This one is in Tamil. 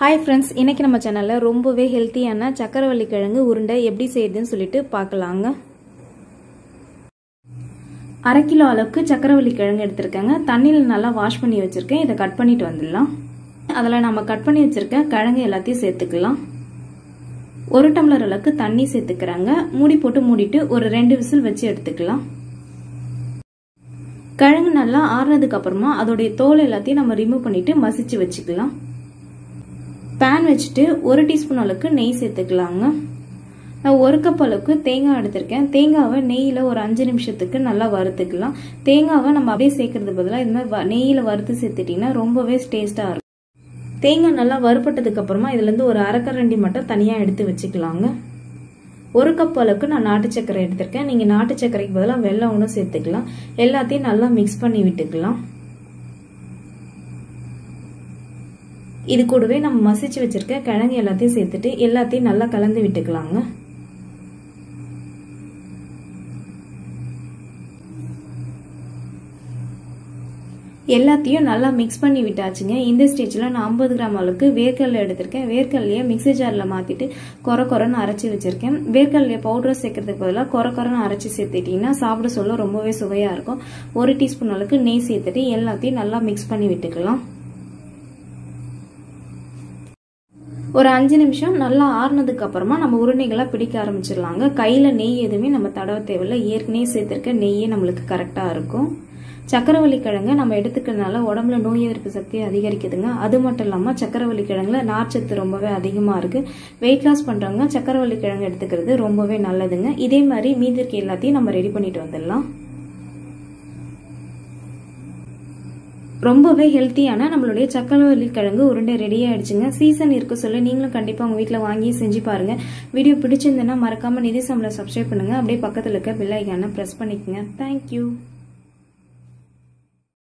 ஹாய் ஃப்ரெண்ட்ஸ் இன்றைக்கி நம்ம சேனலில் ரொம்பவே ஹெல்த்தியான சக்கரவள்ளி கிழங்கு உருண்டை எப்படி செய்யுதுன்னு சொல்லிட்டு பார்க்கலாங்க. அரை கிலோ அளவுக்கு சக்கரவள்ளி கிழங்கு எடுத்திருக்கேங்க. தண்ணியில் நல்லா வாஷ் பண்ணி வச்சுருக்கேன். இதை கட் பண்ணிட்டு வந்துடலாம். அதில் நம்ம கட் பண்ணி வச்சுருக்க கிழங்கு எல்லாத்தையும் சேர்த்துக்கலாம். ஒரு டம்ளர் அளவுக்கு தண்ணி சேர்த்துக்கிறாங்க. மூடி போட்டு மூடிட்டு ஒரு ரெண்டு விசில் வச்சு எடுத்துக்கலாம். கிழங்கு நல்லா ஆறுனதுக்கு அப்புறமா அதோடைய தோல் எல்லாத்தையும் நம்ம ரிமூவ் பண்ணிட்டு மசிச்சு வச்சுக்கலாம். பேன் வச்சுட்டு ஒரு டீஸ்பூன் அளவுக்கு நெய் சேர்த்துக்கலாங்க. நான் ஒரு கப் அளவுக்கு தேங்காய் எடுத்திருக்கேன். தேங்காவை நெய்யில் ஒரு அஞ்சு நிமிஷத்துக்கு நல்லா வறுத்துக்கலாம். தேங்காவை நம்ம அப்படியே சேர்க்கறது பதிலாக இது மாதிரி நெய்யில் வறுத்து சேர்த்துட்டிங்கன்னா ரொம்பவே டேஸ்ட்டாக இருக்கும். தேங்காய் நல்லா வறுப்பட்டதுக்கு அப்புறமா இதுலேருந்து ஒரு அரைக்கரண்டி மட்டும் தனியாக எடுத்து வச்சுக்கலாங்க. ஒரு கப் அளவுக்கு நான் நாட்டு சர்க்கரை எடுத்திருக்கேன். நீங்கள் நாட்டு சர்க்கரைக்கு பதிலாக வெள்ளம் ஒன்றும் சேர்த்துக்கலாம். எல்லாத்தையும் நல்லா மிக்ஸ் பண்ணி விட்டுக்கலாம். இது கூடவே நம்ம மசிச்சு வச்சிருக்க கிழங்கு எல்லாத்தையும் சேர்த்துட்டு எல்லாத்தையும் நல்லா கலந்து விட்டுக்கலாங்க. எல்லாத்தையும் நல்லா மிக்ஸ் பண்ணி விட்டாச்சுங்க. இந்த ஸ்டேஜில் நான் ஐம்பது கிராம் அளவுக்கு வேர்க்கடலை எடுத்திருக்கேன். வேர்க்கடலையை மிக்ஸி ஜாரில் மாற்றிட்டு குறை குறைன்னு அரைச்சி வச்சுருக்கேன். வேர்க்கடலையை பவுடர் சேர்க்கறதுக்கு பதிலாக குறை குறைன்னு அரைச்சி சேர்த்துட்டிங்கன்னா சாப்பிட சொல்ல ரொம்பவே சுவையாக இருக்கும். ஒரு டீஸ்பூன் அளவுக்கு நெய் சேர்த்துட்டு எல்லாத்தையும் நல்லா மிக்ஸ் பண்ணி விட்டுக்கலாம். ஒரு அஞ்சு நிமிஷம் நல்லா ஆறுனதுக்கு அப்புறமா நம்ம உருண்டைகளை பிடிக்க ஆரம்பிச்சிடலாங்க. கையில் நெய் எதுவுமே நம்ம தடவை தேவையில்லை. ஏற்கனவே சேர்த்துருக்க நெய்யே நம்மளுக்கு கரெக்டாக இருக்கும். சக்கரவள்ளி கிழங்கு நம்ம எடுத்துக்கிறதுனால உடம்புல நோய் எதிர்ப்பு சக்தி அதிகரிக்குதுங்க. அது மட்டும் இல்லாமல் சக்கரவள்ளி கிழங்குல நார்ச்சத்து ரொம்பவே அதிகமாக இருக்குது வெயிட் லாஸ் பண்ணுறவங்க சக்கரவள்ளி கிழங்கு எடுத்துக்கிறது ரொம்பவே நல்லதுங்க. இதே மாதிரி மீதி இருக்க எல்லாத்தையும் நம்ம ரெடி பண்ணிட்டு வந்துடலாம். ரொம்பவே ஹெல்த்தியான நம்மளுடைய சக்கரவள்ளி கிழங்கு உருண்டை ரெடி ஆயிடுச்சுங்க. சீசன் இருக்க சொல்ல நீங்களும் கண்டிப்பாக உங்கள் வீட்டில் வாங்கி செஞ்சு பாருங்க. வீடியோ பிடிச்சிருந்தேன்னா மறக்காம நிதி சம்பளம் சப்ஸ்கிரைப் பண்ணுங்க. அப்படியே பக்கத்தில் இருக்க பில்லைக்கான ப்ரெஸ் பண்ணிக்கோங்க. தேங்க்யூ